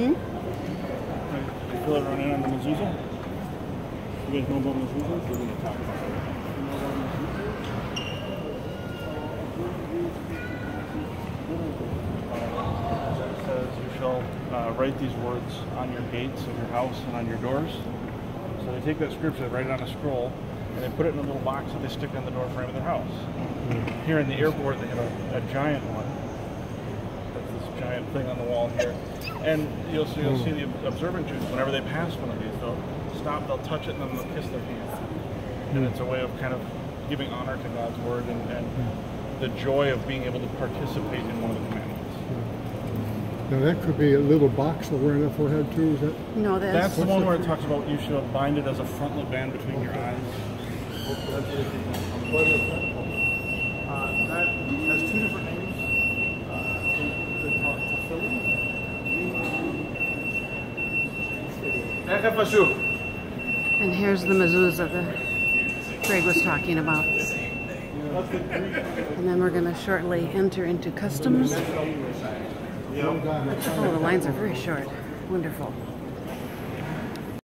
Hmm? I fill everyone in on the mezuzah. You guys know about? We're going to talk about it. Uh, It uh, write these words on your gates of your house and on your doors. So they take that scripture, write it on a scroll, and they put it in a little box that they stick on the door frame of their house. Here in the airport, they have a, a giant one. That's this giant thing on the wall here. And you'll see, you'll see the observant Jews, whenever they pass one of these, they'll stop, they'll touch it, and then they'll kiss their hands. And it's a way of kind of giving honor to God's word and, and the joy of being able to participate in one of the commandments. Now that could be a little box they'll wear on their forehead too, is that? No, That's that's, the one where it talks about you should bind it as a frontlet band between your eyes. Uh, that has two different names. Uh, they call it tefillin. And here's the mezuzah that Craig was talking about. And then we're going to shortly enter into customs. Oh, the lines are very short. Wonderful.